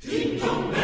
Ding dong,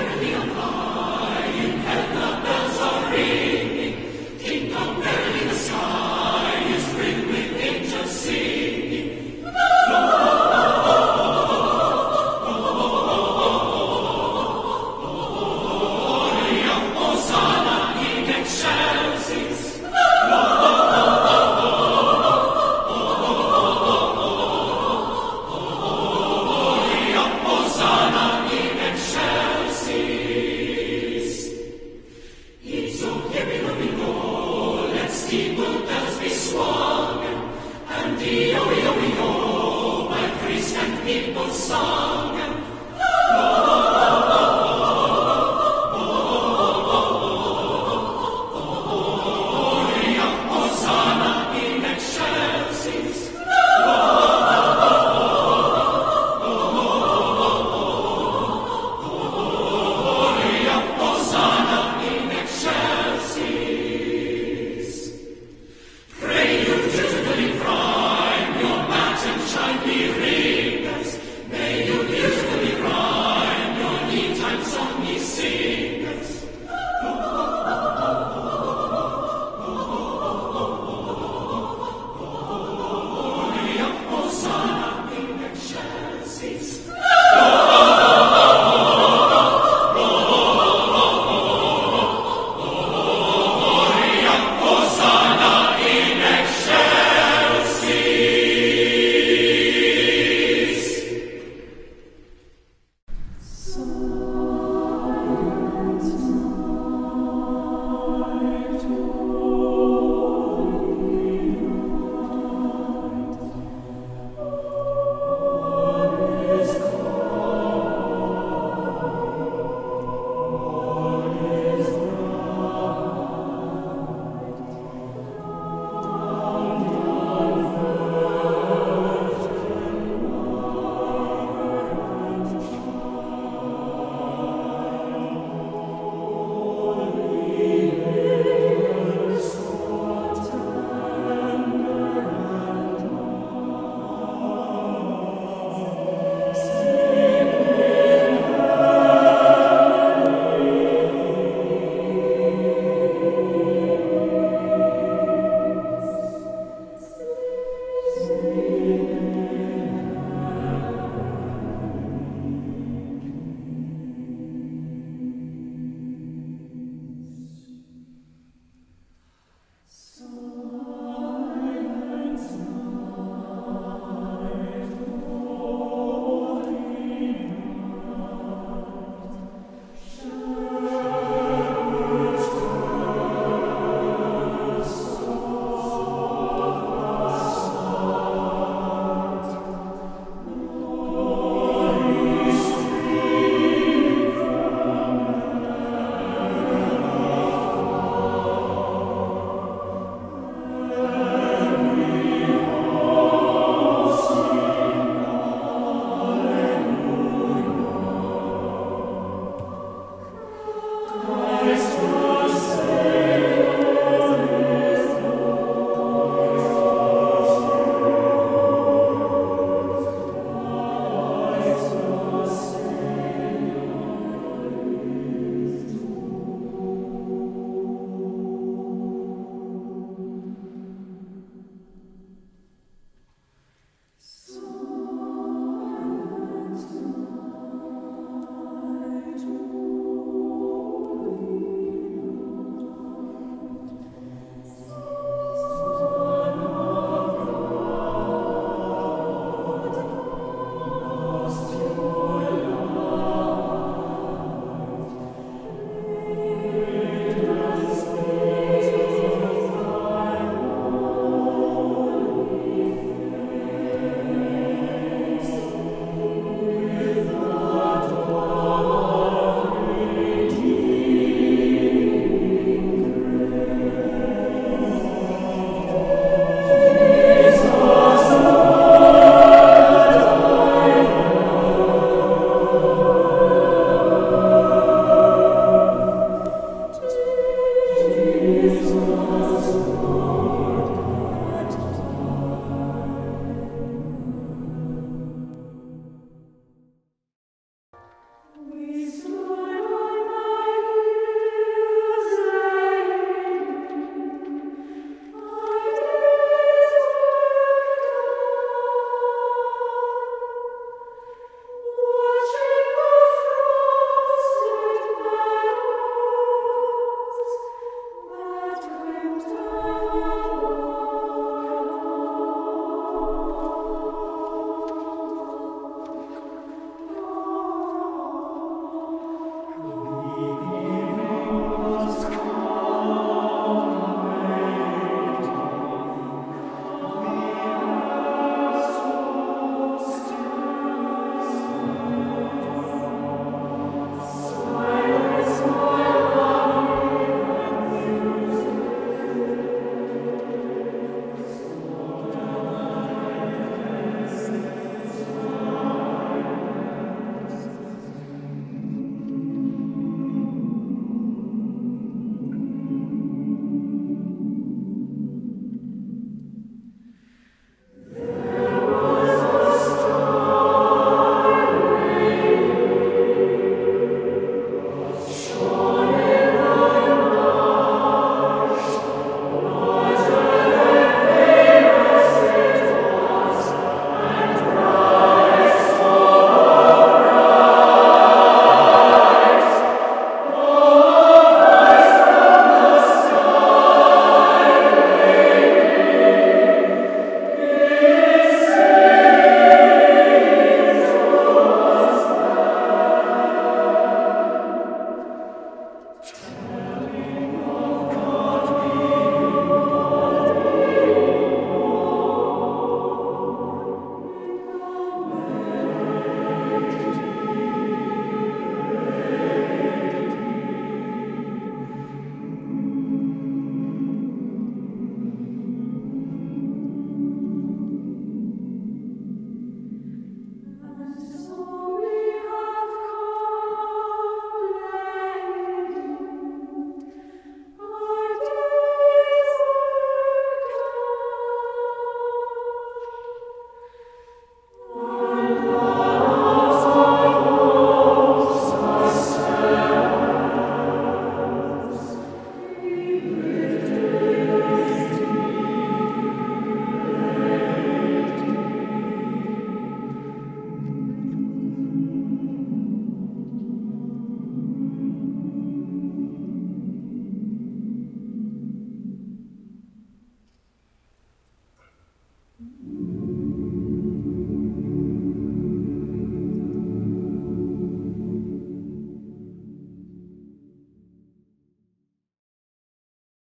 Christus.